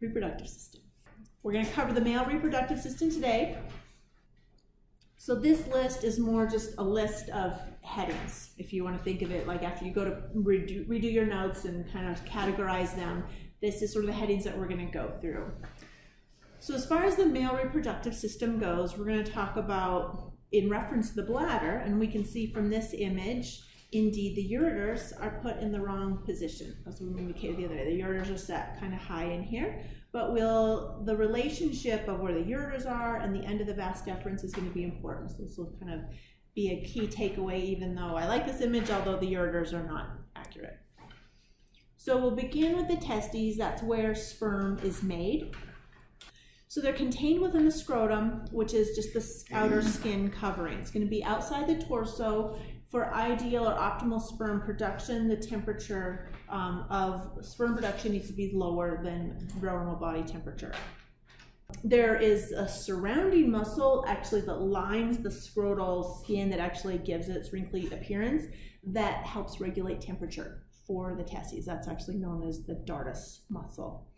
reproductive system. We're going to cover the male reproductive system today. So this list is more just a list of headings, if you want to think of it like after you go to redo, redo your notes and kind of categorize them, this is sort of the headings that we're going to go through. So as far as the male reproductive system goes, we're going to talk about in reference to the bladder, and we can see from this image, indeed the ureters are put in the wrong position. That's what we indicated the other day. The ureters are set kind of high in here, but will the relationship of where the ureters are and the end of the vas deferens is going to be important. So this will kind of be a key takeaway, even though I like this image, although the ureters are not accurate. So we'll begin with the testes. That's where sperm is made. So they're contained within the scrotum, which is just the outer skin covering. It's going to be outside the torso. For ideal or optimal sperm production, the temperature um, of sperm production needs to be lower than normal body temperature. There is a surrounding muscle actually that lines the scrotal skin that actually gives it its wrinkly appearance that helps regulate temperature for the testes. That's actually known as the dartos muscle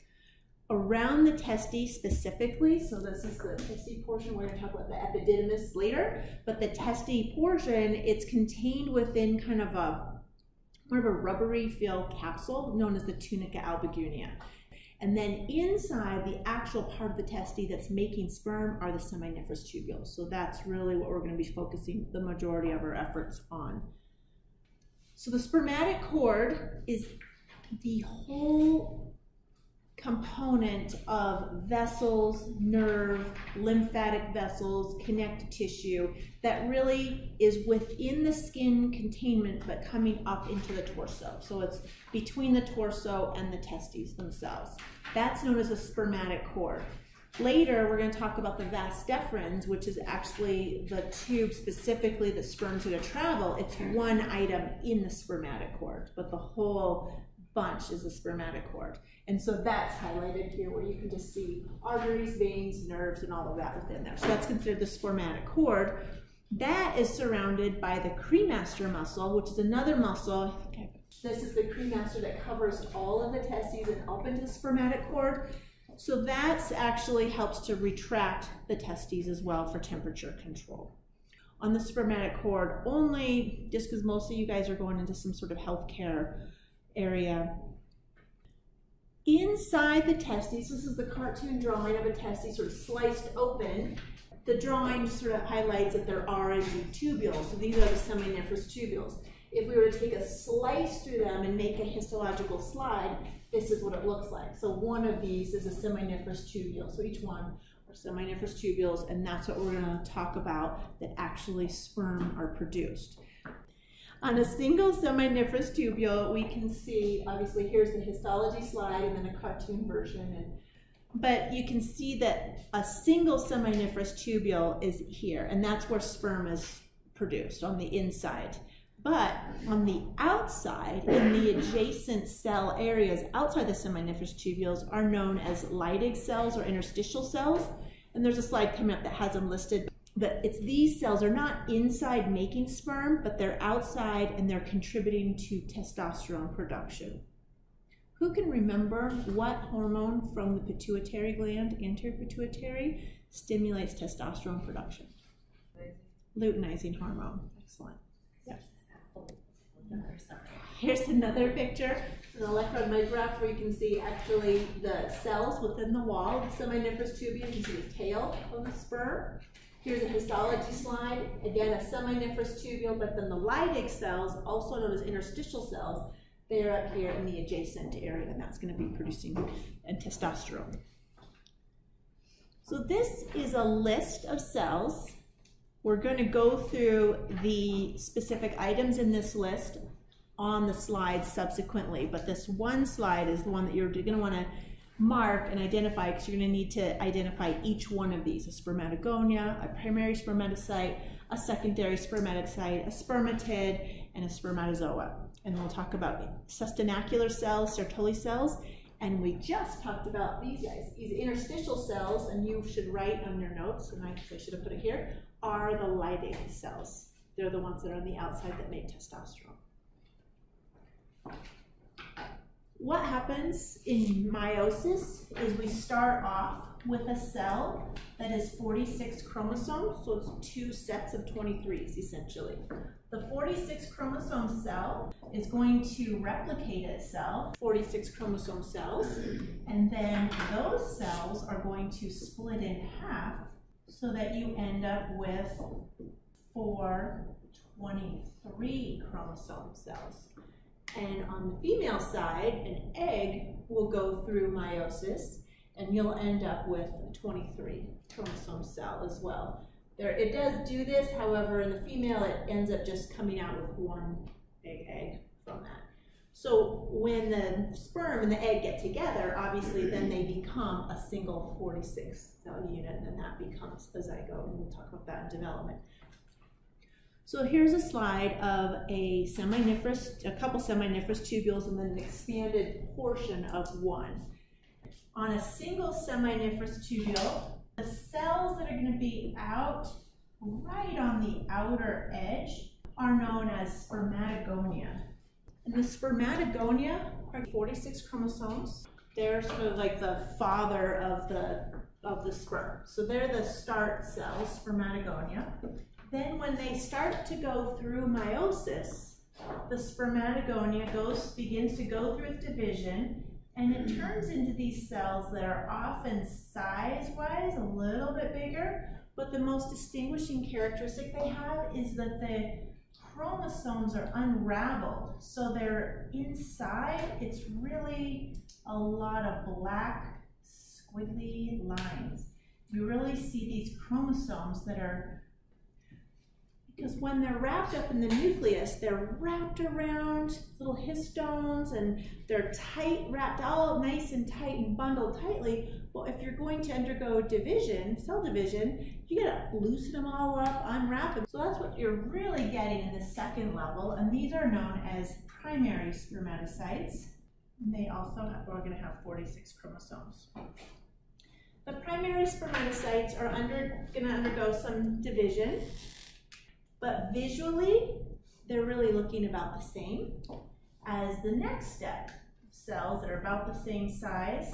around the testes specifically, so this is the testy portion, we're gonna talk about the epididymis later, but the testy portion, it's contained within kind of a, more of a rubbery feel capsule known as the tunica albuginea. And then inside the actual part of the testy that's making sperm are the seminiferous tubules. So that's really what we're gonna be focusing the majority of our efforts on. So the spermatic cord is the whole component of vessels, nerve, lymphatic vessels, connective tissue that really is within the skin containment but coming up into the torso. So it's between the torso and the testes themselves. That's known as a spermatic cord. Later, we're going to talk about the vas deferens, which is actually the tube specifically that sperm's going to travel. It's one item in the spermatic cord, but the whole bunch is the spermatic cord. And so that's highlighted here where you can just see arteries, veins, nerves, and all of that within there. So that's considered the spermatic cord. That is surrounded by the cremaster muscle, which is another muscle. This is the cremaster that covers all of the testes and up into the spermatic cord. So that actually helps to retract the testes as well for temperature control. On the spermatic cord, only just because most of you guys are going into some sort of healthcare area. Inside the testes, this is the cartoon drawing of a testes sort of sliced open. The drawing sort of highlights that there are indeed tubules. So these are the seminiferous tubules. If we were to take a slice through them and make a histological slide, this is what it looks like. So one of these is a seminiferous tubule. So each one are seminiferous tubules, and that's what we're going to talk about that actually sperm are produced. On a single seminiferous tubule, we can see, obviously here's the histology slide and then a cartoon version. And, but you can see that a single seminiferous tubule is here, and that's where sperm is produced, on the inside. But on the outside, in the adjacent cell areas outside the seminiferous tubules are known as Leydig cells or interstitial cells. And there's a slide coming up that has them listed that it's these cells are not inside making sperm, but they're outside and they're contributing to testosterone production. Who can remember what hormone from the pituitary gland, anterior pituitary, stimulates testosterone production? Luteinizing hormone. Excellent. Yes. Here's another picture. It's an electron micrograph where you can see actually the cells within the wall, the seminiferous tubule. You can see the tail of the sperm. Here's a histology slide. Again, a seminiferous tubule, but then the Leydig cells, also known as interstitial cells, they're up here in the adjacent area, and that's going to be producing and testosterone. So this is a list of cells. We're going to go through the specific items in this list on the slides subsequently, but this one slide is the one that you're going to want to mark and identify because you're going to need to identify each one of these, a spermatogonia, a primary spermatocyte, a secondary spermatocyte, a spermatid, and a spermatozoa. And we'll talk about sustentacular cells, Sertoli cells, and we just talked about these guys. These interstitial cells, and you should write on your notes, and I, should have put it here, are the Leydig cells. They're the ones that are on the outside that make testosterone. What happens in meiosis is we start off with a cell that is 46 chromosomes, so it's two sets of 23s essentially. The 46 chromosome cell is going to replicate itself, 46 chromosome cells, and then those cells are going to split in half so that you end up with four 23 chromosome cells. And on the female side, an egg will go through meiosis and you'll end up with a 23 chromosome cell as well. There, it does do this, however, in the female, it ends up just coming out with one big egg from that. So when the sperm and the egg get together, obviously then they become a single 46 cell unit, and then that becomes a zygote, and we'll talk about that in development. So here's a slide of a seminiferous, a couple seminiferous tubules and then an expanded portion of one. On a single seminiferous tubule, the cells that are going to be out right on the outer edge are known as spermatogonia. And the spermatogonia are 46 chromosomes. They're sort of like the father of the of the sperm. So they're the start cells, spermatogonia. Then when they start to go through meiosis, the spermatogonia goes, begins to go through its division and it mm-hmm. turns into these cells that are often size-wise a little bit bigger, but the most distinguishing characteristic they have is that the chromosomes are unraveled. So they're inside, it's really a lot of black squiggly lines. You really see these chromosomes that are because when they're wrapped up in the nucleus, they're wrapped around little histones and they're tight, wrapped all nice and tight and bundled tightly. Well, if you're going to undergo division, cell division, you gotta loosen them all up, unwrap them. So that's what you're really getting in the second level, and these are known as primary spermatocytes. They also are gonna have 46 chromosomes. The primary spermatocytes are under, gonna undergo some division. But visually, they're really looking about the same as the next step. Cells that are about the same size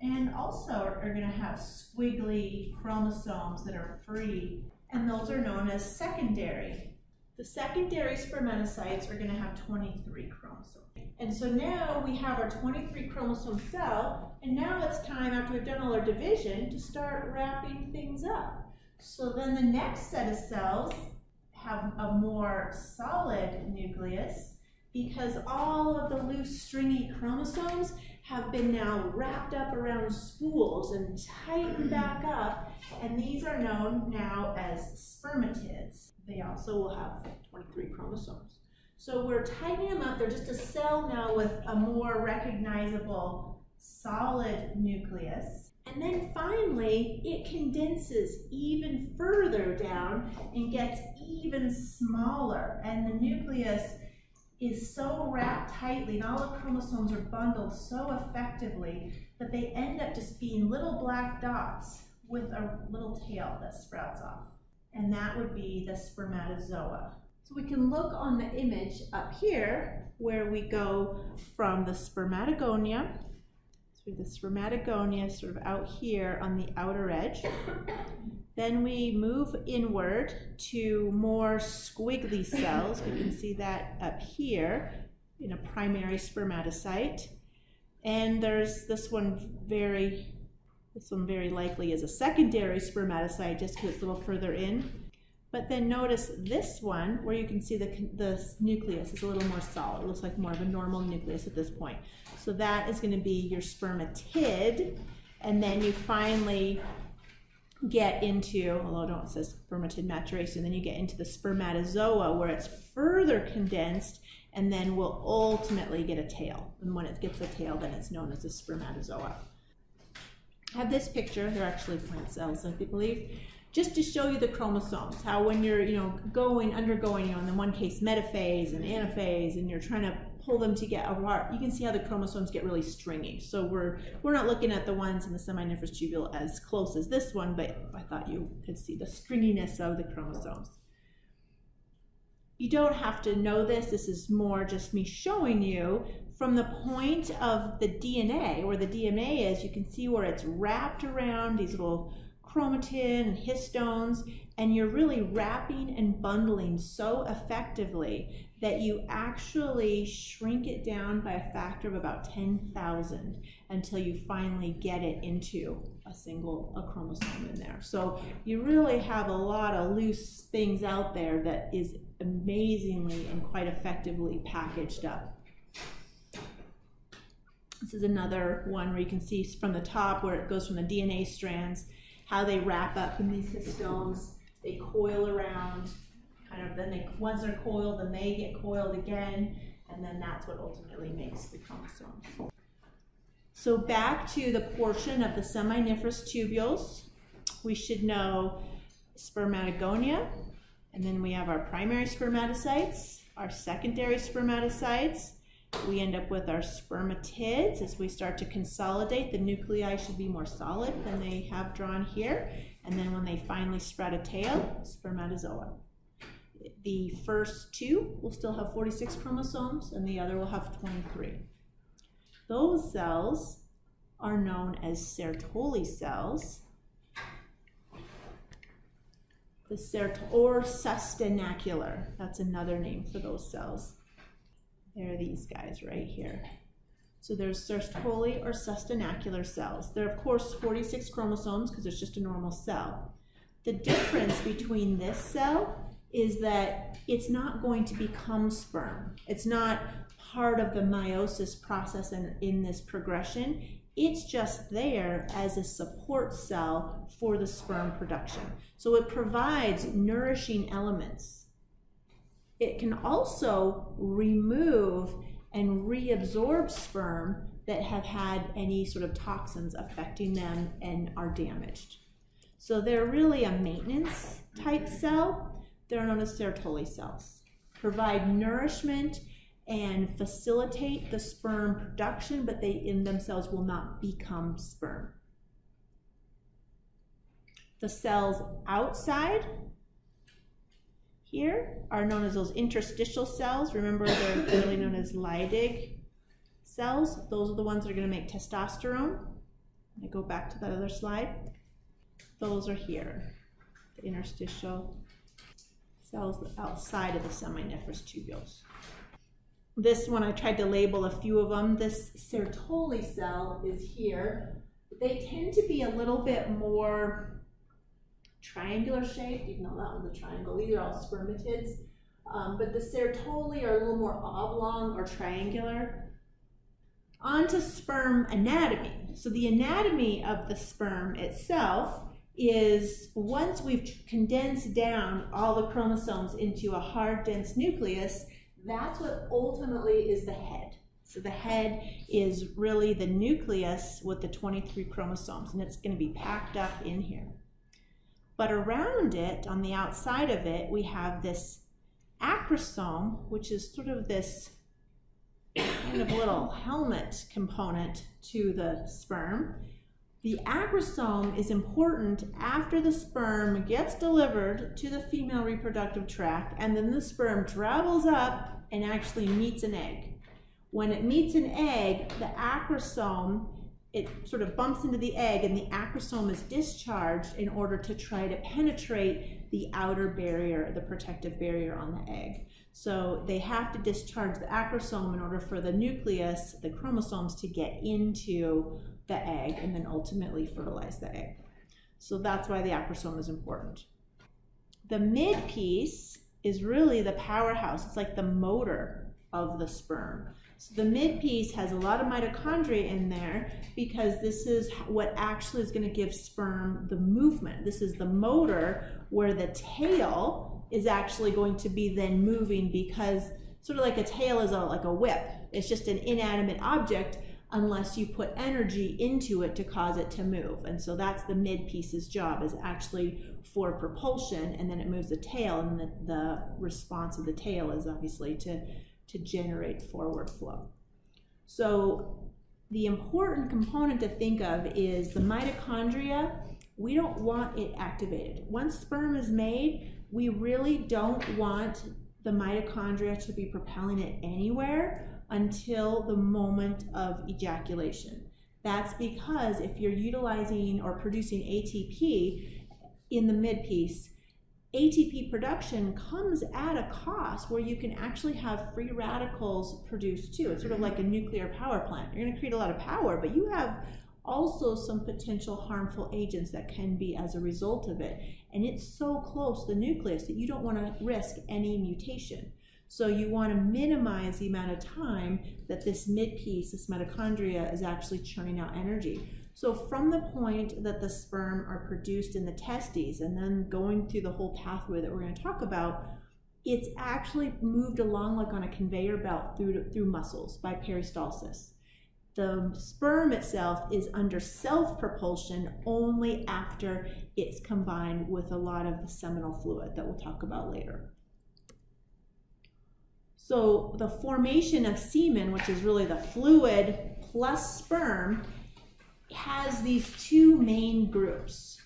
and also are going to have squiggly chromosomes that are free, and those are known as secondary. The secondary spermatocytes are going to have 23 chromosomes. And so now we have our 23 chromosome cell, and now it's time, after we've done all our division, to start wrapping things up. So then the next set of cells have a more solid nucleus because all of the loose stringy chromosomes have been now wrapped up around spools and tightened back up and these are known now as spermatids. They also will have 23 chromosomes. So we're tightening them up. They're just a cell now with a more recognizable solid nucleus. And then finally, it condenses even further down and gets even smaller. And the nucleus is so wrapped tightly and all the chromosomes are bundled so effectively that they end up just being little black dots with a little tail that sprouts off. And that would be the spermatozoa. So we can look on the image up here where we go from the spermatogonia the spermatogonia sort of out here on the outer edge. then we move inward to more squiggly cells. We can see that up here in a primary spermatocyte. And there's this one very, this one very likely is a secondary spermatocyte just because it's a little further in. But then notice this one, where you can see the, the nucleus is a little more solid. It looks like more of a normal nucleus at this point. So that is going to be your spermatid. And then you finally get into, although I don't say spermatid maturation, then you get into the spermatozoa where it's further condensed and then will ultimately get a tail. And when it gets a tail, then it's known as a spermatozoa. I have this picture, they're actually plant cells, I believe just to show you the chromosomes, how when you're, you know, going, undergoing, you know, in the one case metaphase and anaphase, and you're trying to pull them to get apart, you can see how the chromosomes get really stringy. So we're, we're not looking at the ones in the seminiferous tubule as close as this one, but I thought you could see the stringiness of the chromosomes. you don't have to know this. This is more just me showing you from the point of the DNA, where the DNA is, you can see where it's wrapped around these little chromatin and histones, and you're really wrapping and bundling so effectively that you actually shrink it down by a factor of about 10,000 until you finally get it into a single a chromosome in there. So you really have a lot of loose things out there that is amazingly and quite effectively packaged up. This is another one where you can see from the top where it goes from the DNA strands, how they wrap up in these histones. They coil around, kind of then they once they're coiled, then they get coiled again, and then that's what ultimately makes the chromosomes. So back to the portion of the seminiferous tubules, we should know spermatogonia, and then we have our primary spermatocytes, our secondary spermatocytes. We end up with our spermatids. As we start to consolidate, the nuclei should be more solid than they have drawn here. And then when they finally spread a tail, spermatozoa. The first two will still have 46 chromosomes and the other will have 23. Those cells are known as Sertoli cells the cert or sustentacular. That's another name for those cells. There are these guys right here. So there's Sertoli or sustentacular cells. They're of course 46 chromosomes because it's just a normal cell. The difference between this cell is that it's not going to become sperm. It's not part of the meiosis process in, in this progression. It's just there as a support cell for the sperm production. So it provides nourishing elements. It can also remove and reabsorb sperm that have had any sort of toxins affecting them and are damaged. So they're really a maintenance type cell. They're known as Sertoli cells. Provide nourishment and facilitate the sperm production, but they in themselves will not become sperm. The cells outside here are known as those interstitial cells. Remember, they're really known as Leydig cells. Those are the ones that are going to make testosterone. I go back to that other slide. Those are here, the interstitial cells outside of the seminiferous tubules. This one, I tried to label a few of them. This Sertoli cell is here. They tend to be a little bit more triangular shaped, even though that one's a triangle. These are all spermatids. Um, but the Sertoli are a little more oblong or triangular. On to sperm anatomy. So the anatomy of the sperm itself is once we've condensed down all the chromosomes into a hard, dense nucleus, that's what ultimately is the head. So the head is really the nucleus with the 23 chromosomes, and it's going to be packed up in here. But around it, on the outside of it, we have this acrosome, which is sort of this kind of little helmet component to the sperm. The acrosome is important after the sperm gets delivered to the female reproductive tract and then the sperm travels up and actually meets an egg. When it meets an egg, the acrosome, it sort of bumps into the egg and the acrosome is discharged in order to try to penetrate the outer barrier, the protective barrier on the egg. So they have to discharge the acrosome in order for the nucleus, the chromosomes, to get into the egg and then ultimately fertilize the egg. So that's why the acrosome is important. The mid piece is really the powerhouse. It's like the motor of the sperm. So the mid piece has a lot of mitochondria in there because this is what actually is going to give sperm the movement. This is the motor where the tail is actually going to be then moving because sort of like a tail is a, like a whip. It's just an inanimate object unless you put energy into it to cause it to move. And so that's the mid piece's job is actually for propulsion and then it moves the tail and the, the response of the tail is obviously to, to generate forward flow. So the important component to think of is the mitochondria, we don't want it activated. Once sperm is made, we really don't want the mitochondria to be propelling it anywhere until the moment of ejaculation. That's because if you're utilizing or producing ATP in the midpiece, ATP production comes at a cost where you can actually have free radicals produced too. It's sort of mm-hmm. like a nuclear power plant. You're going to create a lot of power, but you have also some potential harmful agents that can be as a result of it. And it's so close the nucleus that you don't want to risk any mutation. So you want to minimize the amount of time that this midpiece, this mitochondria, is actually churning out energy. So from the point that the sperm are produced in the testes and then going through the whole pathway that we're going to talk about, it's actually moved along like on a conveyor belt through, through muscles by peristalsis. The sperm itself is under self-propulsion only after it's combined with a lot of the seminal fluid that we'll talk about later. So the formation of semen, which is really the fluid plus sperm, has these two main groups.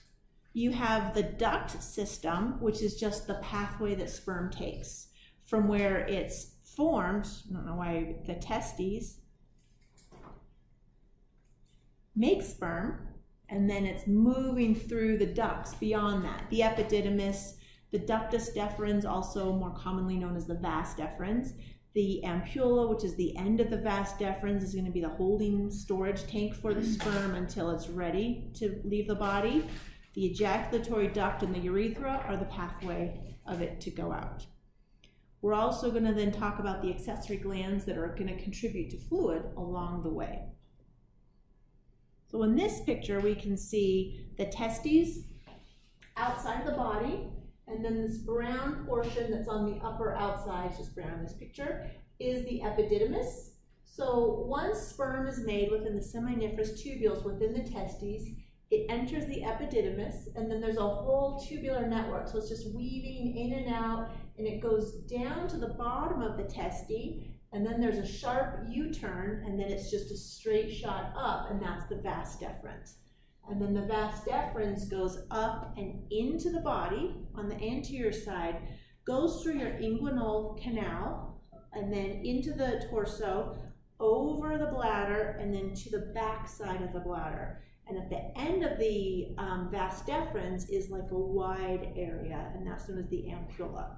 You have the duct system, which is just the pathway that sperm takes from where it's formed, I don't know why, the testes, make sperm, and then it's moving through the ducts beyond that. The epididymis, the ductus deferens, also more commonly known as the vas deferens, the ampulla, which is the end of the vas deferens, is going to be the holding storage tank for the sperm until it's ready to leave the body. The ejaculatory duct and the urethra are the pathway of it to go out. We're also going to then talk about the accessory glands that are going to contribute to fluid along the way. So in this picture, we can see the testes outside of the body, and then this brown portion that's on the upper outside, just brown in this picture, is the epididymis. So once sperm is made within the seminiferous tubules within the testes, it enters the epididymis, and then there's a whole tubular network. So it's just weaving in and out, and it goes down to the bottom of the testes, and then there's a sharp U-turn, and then it's just a straight shot up, and that's the vas deferens. And then the vas deferens goes up and into the body on the anterior side, goes through your inguinal canal, and then into the torso, over the bladder, and then to the back side of the bladder. And at the end of the um, vas deferens is like a wide area, and that's known as the ampulla.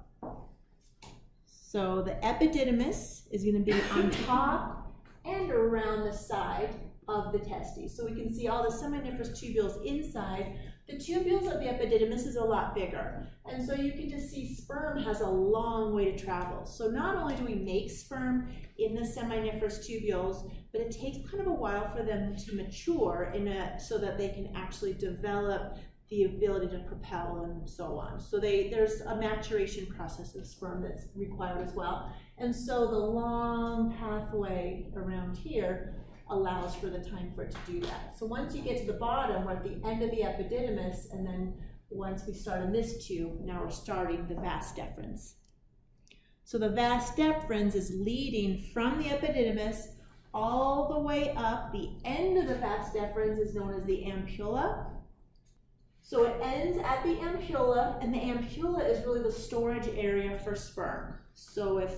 So the epididymis is going to be on top and around the side of the testes. So we can see all the seminiferous tubules inside. The tubules of the epididymis is a lot bigger. And so you can just see sperm has a long way to travel. So not only do we make sperm in the seminiferous tubules, but it takes kind of a while for them to mature in a, so that they can actually develop the ability to propel and so on. So they, there's a maturation process of sperm that's required as well. And so the long pathway around here allows for the time for it to do that. So once you get to the bottom, we're at the end of the epididymis, and then once we start in this tube, now we're starting the vas deferens. So the vas deferens is leading from the epididymis all the way up. The end of the vas deferens is known as the ampulla, so it ends at the ampulla, and the ampulla is really the storage area for sperm. So if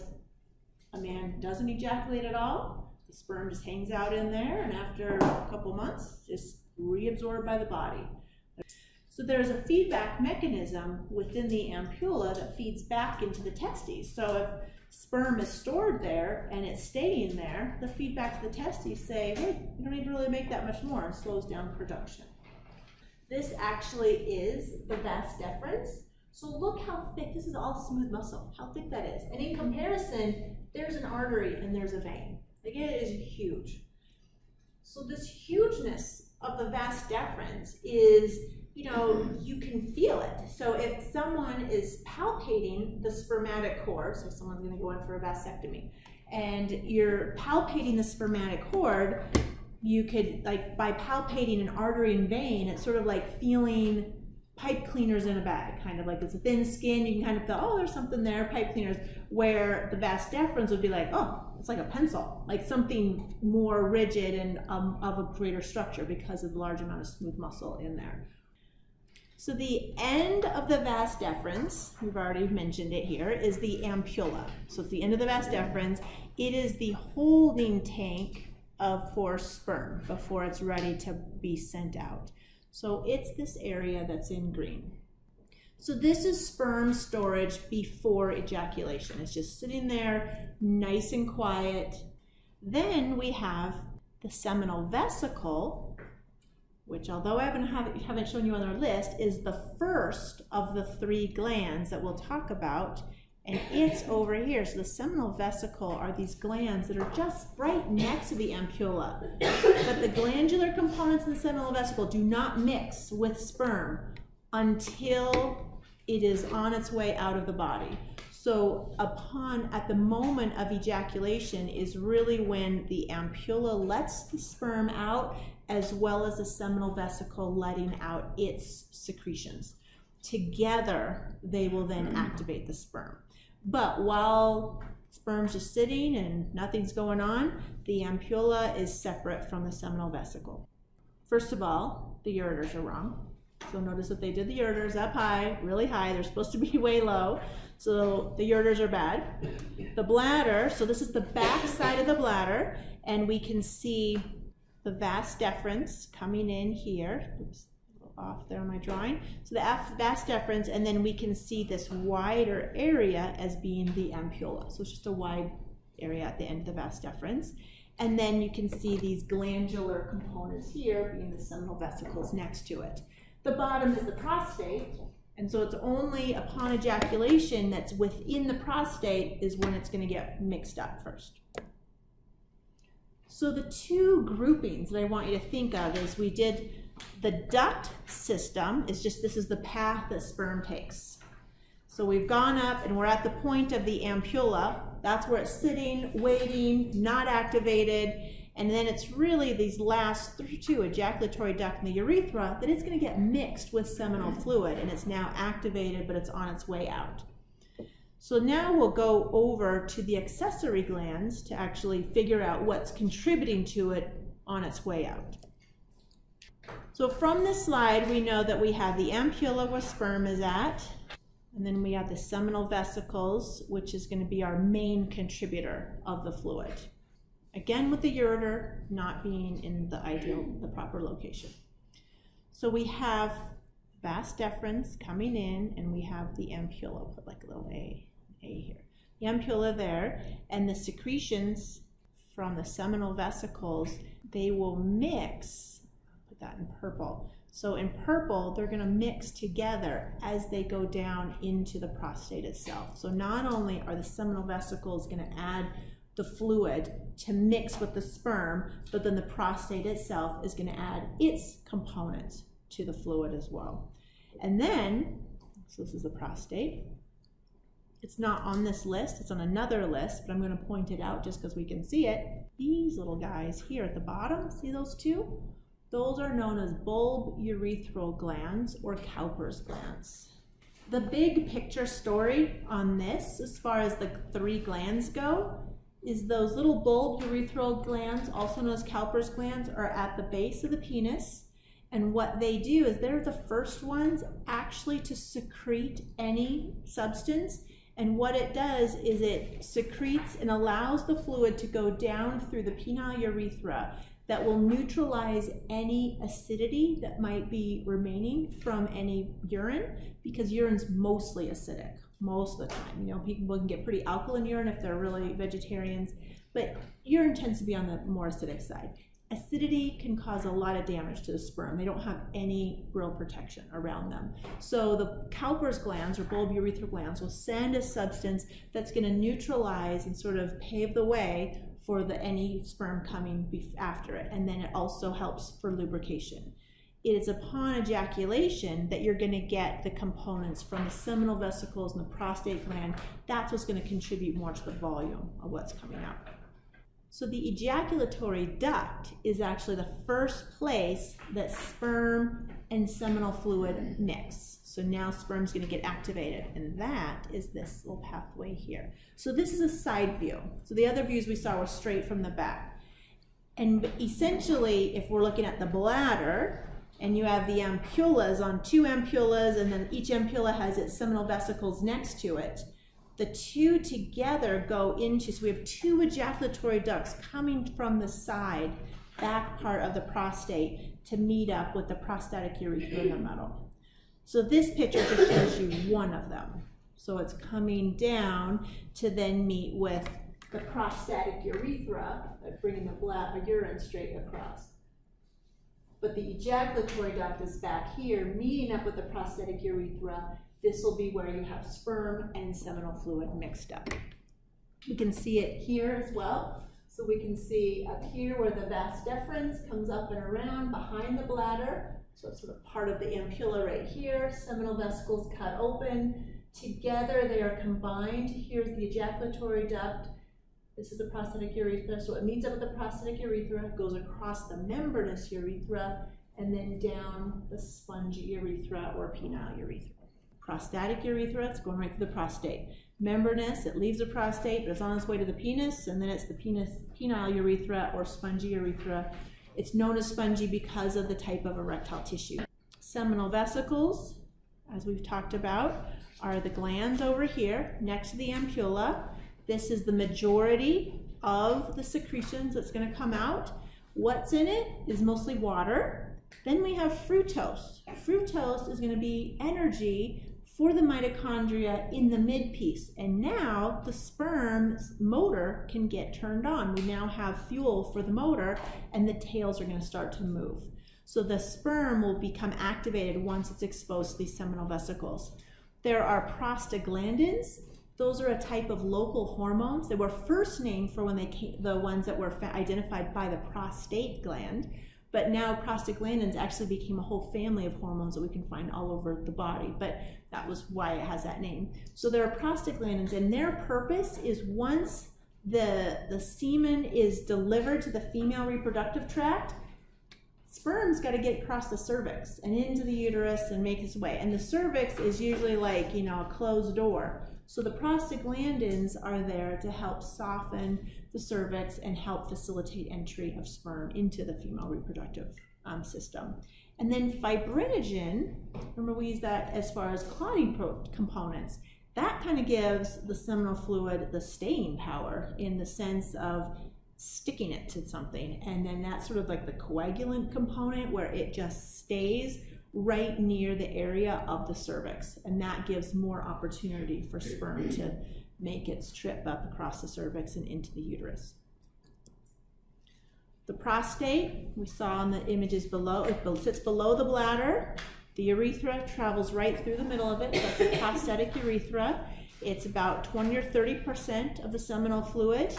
a man doesn't ejaculate at all, the sperm just hangs out in there, and after a couple months, just reabsorbed by the body. So there's a feedback mechanism within the ampulla that feeds back into the testes. So if sperm is stored there and it's staying there, the feedback to the testes say, hey, you don't need to really make that much more, and slows down production. This actually is the vas deferens. So look how thick, this is all smooth muscle, how thick that is. And in comparison, there's an artery and there's a vein. Like it is huge. So this hugeness of the vas deferens is, you know, you can feel it. So if someone is palpating the spermatic cord, so someone's gonna go in for a vasectomy, and you're palpating the spermatic cord, you could like by palpating an artery and vein, it's sort of like feeling pipe cleaners in a bag, kind of like it's a thin skin. You can kind of feel, oh, there's something there, pipe cleaners. Where the vas deferens would be like, oh, it's like a pencil, like something more rigid and um, of a greater structure because of the large amount of smooth muscle in there. So the end of the vas deferens, we've already mentioned it here, is the ampulla. So it's the end of the vas deferens. It is the holding tank of for sperm before it's ready to be sent out. So it's this area that's in green. So this is sperm storage before ejaculation. It's just sitting there nice and quiet. Then we have the seminal vesicle, which although I haven't, haven't shown you on our list, is the first of the three glands that we'll talk about. And it's over here. So the seminal vesicle are these glands that are just right next to the ampulla. But the glandular components in the seminal vesicle do not mix with sperm until it is on its way out of the body. So upon, at the moment of ejaculation is really when the ampulla lets the sperm out as well as the seminal vesicle letting out its secretions. Together, they will then activate the sperm. But while sperm's just sitting and nothing's going on, the ampulla is separate from the seminal vesicle. First of all, the ureters are wrong. So notice that they did the ureters up high, really high. They're supposed to be way low. So the ureters are bad. The bladder, so this is the back side of the bladder, and we can see the vas deferens coming in here. Oops, off there on my drawing. So the vas deferens, and then we can see this wider area as being the ampulla. So it's just a wide area at the end of the vas deferens. And then you can see these glandular components here being the seminal vesicles next to it. The bottom is the prostate, and so it's only upon ejaculation that's within the prostate is when it's going to get mixed up first. So the two groupings that I want you to think of is we did the duct system is just this is the path that sperm takes. So we've gone up and we're at the point of the ampulla. That's where it's sitting, waiting, not activated. And then it's really these last two, ejaculatory duct and the urethra, that it's going to get mixed with seminal fluid and it's now activated, but it's on its way out. So now we'll go over to the accessory glands to actually figure out what's contributing to it on its way out. So from this slide, we know that we have the ampulla where sperm is at, and then we have the seminal vesicles, which is going to be our main contributor of the fluid. Again, with the ureter not being in the ideal, the proper location. So we have vas deferens coming in, and we have the ampulla, put like a little A, A here. The ampulla there, and the secretions from the seminal vesicles, they will mix, put that in purple. So in purple, they're going to mix together as they go down into the prostate itself. So not only are the seminal vesicles going to add the fluid to mix with the sperm, but then the prostate itself is going to add its components to the fluid as well. And then, so this is the prostate. It's not on this list, it's on another list, but I'm going to point it out just because we can see it. These little guys here at the bottom, see those two? Those are known as bulbourethral glands or Cowper's glands. The big picture story on this, as far as the three glands go, is those little bulbourethral glands, also known as Cowper's glands, are at the base of the penis. And what they do is they're the first ones actually to secrete any substance. And what it does is it secretes and allows the fluid to go down through the penile urethra that will neutralize any acidity that might be remaining from any urine because urine's mostly acidic most of the time. You know, people can get pretty alkaline urine if they're really vegetarians, but urine tends to be on the more acidic side. Acidity can cause a lot of damage to the sperm. They don't have any real protection around them. So the Cowper's glands or bulbourethral glands will send a substance that's going to neutralize and sort of pave the way for the any sperm coming after it. And then it also helps for lubrication it is upon ejaculation that you're going to get the components from the seminal vesicles and the prostate gland. That's what's going to contribute more to the volume of what's coming out. So the ejaculatory duct is actually the first place that sperm and seminal fluid mix. So now sperm's going to get activated, and that is this little pathway here. So this is a side view. So the other views we saw were straight from the back. And essentially, if we're looking at the bladder, and you have the ampullas on two ampullas, and then each ampulla has its seminal vesicles next to it. The two together go into, so we have two ejaculatory ducts coming from the side, back part of the prostate to meet up with the prostatic urethra in the middle. So this picture just shows you one of them. So it's coming down to then meet with the prostatic urethra, bringing the blood, urine straight across. But the ejaculatory duct is back here, meeting up with the prostatic urethra. This will be where you have sperm and seminal fluid mixed up. We can see it here as well. So we can see up here where the vas deferens comes up and around behind the bladder. So it's sort of part of the ampulla right here. Seminal vesicles cut open. Together they are combined. Here's the ejaculatory duct. This is the prostatic urethra. So it meets up with the prostatic urethra, goes across the membranous urethra, and then down the spongy urethra or penile urethra. Prostatic urethra, it's going right through the prostate membranous, it leaves the prostate, but it's on its way to the penis, and then it's the penis, penile urethra or spongy urethra. It's known as spongy because of the type of erectile tissue. Seminal vesicles, as we've talked about, are the glands over here next to the ampulla. This is the majority of the secretions that's going to come out. What's in it is mostly water. Then we have fructose. Fructose is going to be energy for the mitochondria in the mid piece. And now the sperm's motor can get turned on. We now have fuel for the motor and the tails are going to start to move. So the sperm will become activated once it's exposed to these seminal vesicles. There are prostaglandins. Those are a type of local hormones. They were first named for when they came, the ones that were identified by the prostate gland. But now prostaglandins actually became a whole family of hormones that we can find all over the body. But that was why it has that name. So there are prostaglandins, and their purpose is once the, the semen is delivered to the female reproductive tract, sperm's got to get across the cervix and into the uterus and make its way. And the cervix is usually like, you know, a closed door. So the prostaglandins are there to help soften the cervix and help facilitate entry of sperm into the female reproductive um, system. And then fibrinogen, remember we use that as far as clotting components. That kind of gives the seminal fluid the staying power in the sense of sticking it to something. And then that's sort of like the coagulant component where it just stays right near the area of the cervix. And that gives more opportunity for sperm to make its trip up across the cervix and into the uterus. The prostate, we saw in the images below, it sits below the bladder. The urethra travels right through the middle of it. That's the prostatic urethra. It's about 20 or 30% of the seminal fluid,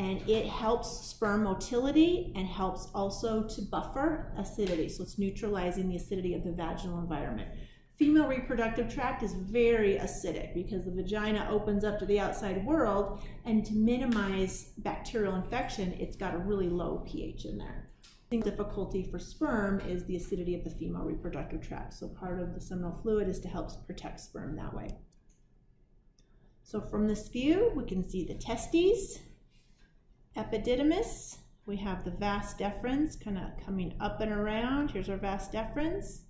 and it helps sperm motility and helps also to buffer acidity. So it's neutralizing the acidity of the vaginal environment. Female reproductive tract is very acidic because the vagina opens up to the outside world and to minimize bacterial infection it's got a really low ph in there. The difficulty for sperm is the acidity of the female reproductive tract. So part of the seminal fluid is to help protect sperm that way. So from this view we can see the testes epididymis. We have the vas deferens kind of coming up and around. Here's our vas deferens.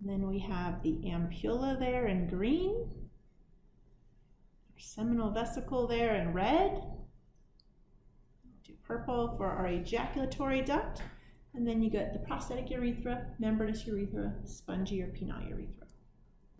Then we have the ampulla there in green, seminal vesicle there in red, do purple for our ejaculatory duct, and then you get the prostatic urethra, membranous urethra, spongy or penile urethra.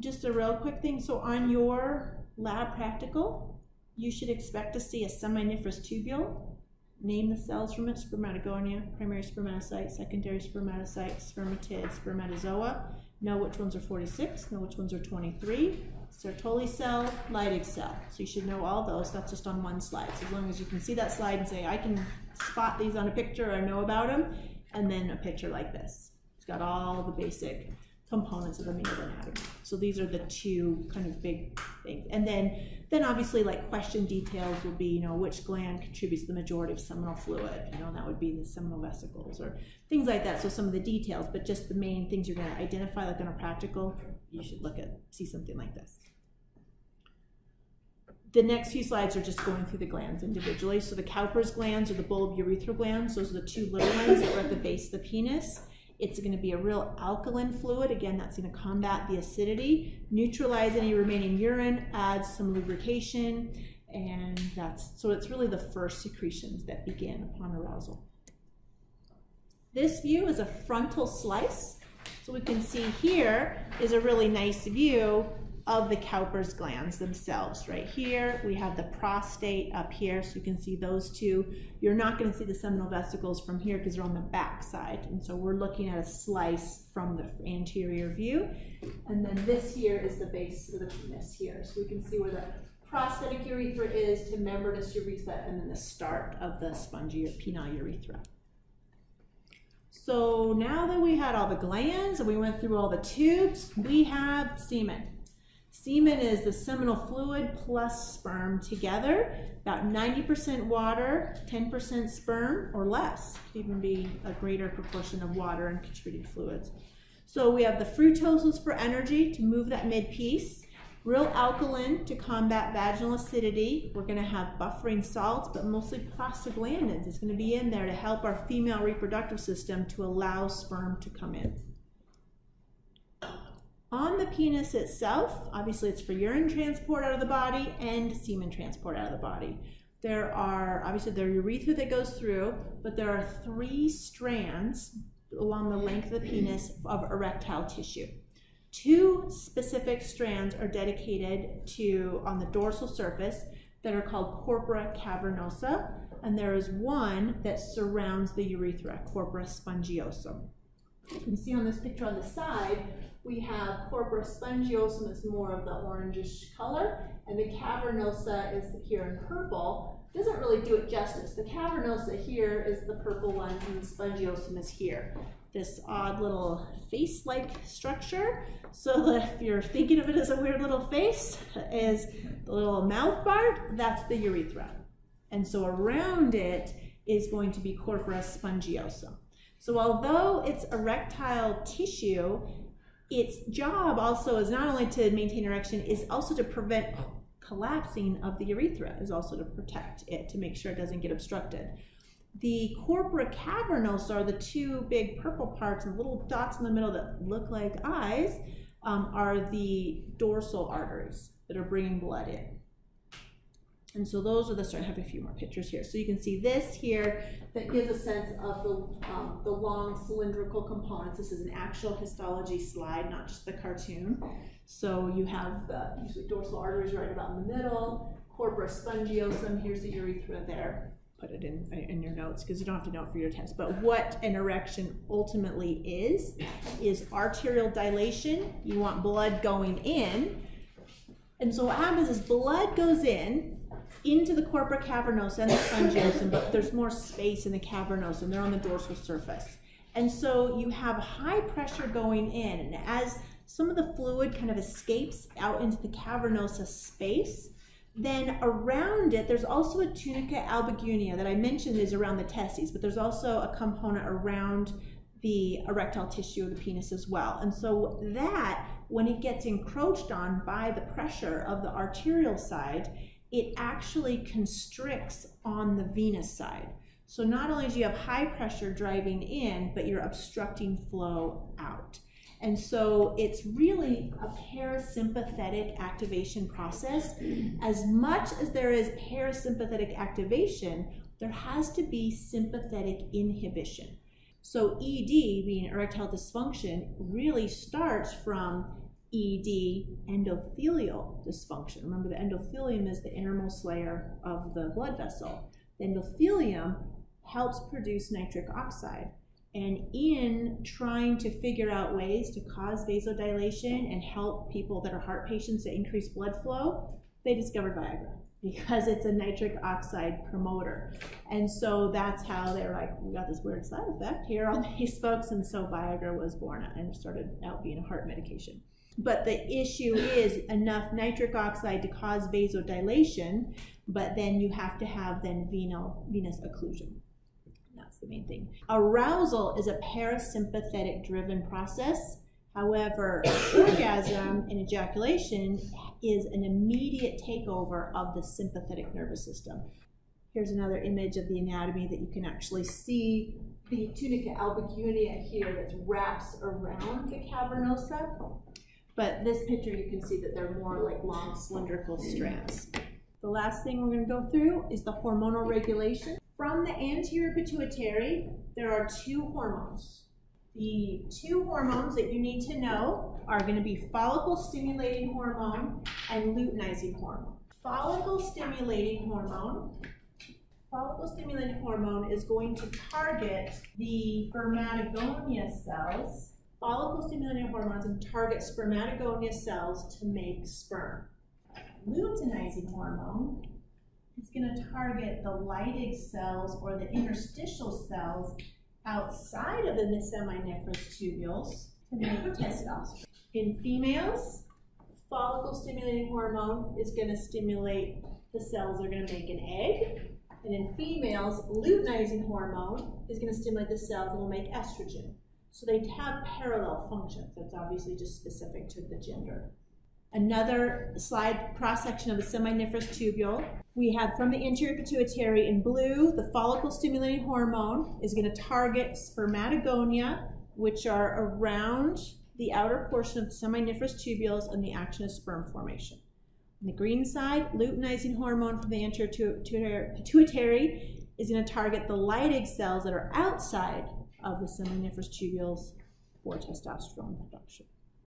Just a real quick thing, so on your lab practical, you should expect to see a seminiferous tubule. Name the cells from it, spermatogonia, primary spermatocyte, secondary spermatocyte, spermatid, spermatozoa know which ones are 46, know which ones are 23. Sertoli cell, Leydig cell. So you should know all those. That's just on one slide. So as long as you can see that slide and say, I can spot these on a picture or know about them, and then a picture like this. It's got all the basic components of male anatomy. So these are the two kind of big things. And then, then obviously like question details will be, you know, which gland contributes the majority of seminal fluid, you know, that would be the seminal vesicles or things like that. So some of the details, but just the main things you're gonna identify like on a practical, you should look at, see something like this. the next few slides are just going through the glands individually. So the Cowper's glands or the bulbourethral glands, those are the two little ones that are at the base of the penis. It's going to be a real alkaline fluid. Again, that's going to combat the acidity, neutralize any remaining urine, add some lubrication, and that's so it's really the first secretions that begin upon arousal. This view is a frontal slice. So we can see here is a really nice view of the Cowper's glands themselves. Right here, we have the prostate up here, so you can see those two. You're not going to see the seminal vesicles from here because they're on the back side. And so we're looking at a slice from the anterior view. And then this here is the base of the penis here. So we can see where the prostatic urethra is to membranous urethra and then the start of the spongy or penile urethra. So now that we had all the glands and we went through all the tubes, we have semen. Semen is the seminal fluid plus sperm together, about 90% water, 10% sperm, or less. Could even be a greater proportion of water and contributed fluids. So we have the fructoses for energy to move that mid piece, real alkaline to combat vaginal acidity. We're going to have buffering salts, but mostly prostaglandins is going to be in there to help our female reproductive system to allow sperm to come in. On the penis itself, obviously it's for urine transport out of the body and semen transport out of the body. There are, obviously there urethra that goes through, but there are three strands along the length of the penis of erectile tissue. Two specific strands are dedicated to, on the dorsal surface, that are called corpora cavernosa, and there is one that surrounds the urethra, corpora spongiosum. You can see on this picture on the side, we have corpora spongiosum is more of the orangish color, and the cavernosa is here in purple. Doesn't really do it justice. The cavernosa here is the purple one, and the spongiosum is here. This odd little face-like structure. So if you're thinking of it as a weird little face, is the little mouth part, that's the urethra. And so around it is going to be corpora spongiosum. So although it's erectile tissue, its job also is not only to maintain erection, is also to prevent collapsing of the urethra, is also to protect it, to make sure it doesn't get obstructed. The corpora cavernosa are the two big purple parts and little dots in the middle that look like eyes um, are the dorsal arteries that are bringing blood in. And so those are the, sorry, I have a few more pictures here. So you can see this here that gives a sense of the, um, the long cylindrical components. This is an actual histology slide, not just the cartoon. So you have the usually dorsal arteries right about in the middle, corpora spongiosum, here's the urethra there. Put it in, in your notes because you don't have to know it for your test. But what an erection ultimately is, is arterial dilation. You want blood going in. And so what happens is blood goes in, into the corpora cavernosa and the spongiosum, but there's more space in the cavernosa, and they're on the dorsal surface. And so you have high pressure going in, and as some of the fluid kind of escapes out into the cavernosa space, then around it, there's also a tunica albuginea that I mentioned is around the testes, but there's also a component around the erectile tissue of the penis as well. And so that, when it gets encroached on by the pressure of the arterial side, it actually constricts on the venous side. So not only do you have high pressure driving in, but you're obstructing flow out. And so it's really a parasympathetic activation process. As much as there is parasympathetic activation, there has to be sympathetic inhibition. So ED, being erectile dysfunction, really starts from ED, endothelial dysfunction. Remember, the endothelium is the innermost layer of the blood vessel. The endothelium helps produce nitric oxide. And in trying to figure out ways to cause vasodilation and help people that are heart patients to increase blood flow, they discovered Viagra because it's a nitric oxide promoter. And so that's how they're like, we got this weird side effect here on these folks. And so Viagra was born and started out being a heart medication. But the issue is enough nitric oxide to cause vasodilation, but then you have to have then venal, venous occlusion. That's the main thing. Arousal is a parasympathetic driven process. However, orgasm and ejaculation is an immediate takeover of the sympathetic nervous system. Here's another image of the anatomy that you can actually see the tunica albuginea here that wraps around the cavernosa. But this picture, you can see that they're more like long cylindrical strands. The last thing we're going to go through is the hormonal regulation. From the anterior pituitary, there are two hormones. The two hormones that you need to know are going to be follicle stimulating hormone and luteinizing hormone. Follicle stimulating hormone follicle stimulating hormone is going to target the spermatogonia cells. Follicle stimulating hormones and target spermatogonia cells to make sperm. Luteinizing hormone is going to target the Leydig cells or the interstitial cells outside of the seminiferous tubules to make testosterone. In females, follicle stimulating hormone is going to stimulate the cells that are going to make an egg. And in females, luteinizing hormone is going to stimulate the cells that will make estrogen. So they have parallel functions. That's obviously just specific to the gender. Another slide cross-section of the seminiferous tubule. We have from the anterior pituitary in blue, the follicle stimulating hormone is going to target spermatogonia, which are around the outer portion of the seminiferous tubules and the action of sperm formation. On the green side, luteinizing hormone from the anterior pituitary is going to target the Leydig cells that are outside of the seminiferous tubules for testosterone production.